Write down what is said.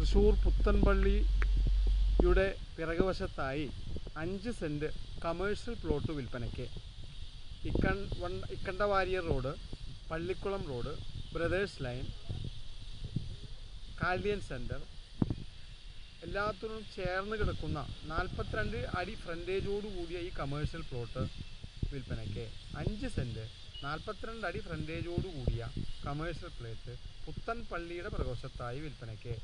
തൃശ്ശൂർ പുത്തൻപള്ളിയുടെ പിറകുവശത്തായി അഞ്ച് saint commercial plot വിൽപ്പനയ്ക്ക്. Icon one Ikkandawarrier road Pallikulam road brothers lane Chaldean centre എല്ലാത്തിനും ചേർന്ന് കിടക്കുന്ന നാൽപ്പത്തിരണ്ട് അടി ഫ്രണ്ടേജോട് കൂടിയ ഈ കമേഴ്ഷ്യൽ പ്ലോട്ട് വിൽപ്പനയ്ക്ക് അഞ്ച് സെന്റ് നാൽപ്പത്തിരണ്ട് അടി ഫ്രണ്ടേജോട് കൂടിയ കമേഴ്ഷ്യൽ പ്ലേറ്റ് പുത്തൻ പള്ളിയുടെ പ്രകോശത്തായി വിൽപ്പനയ്ക്ക്.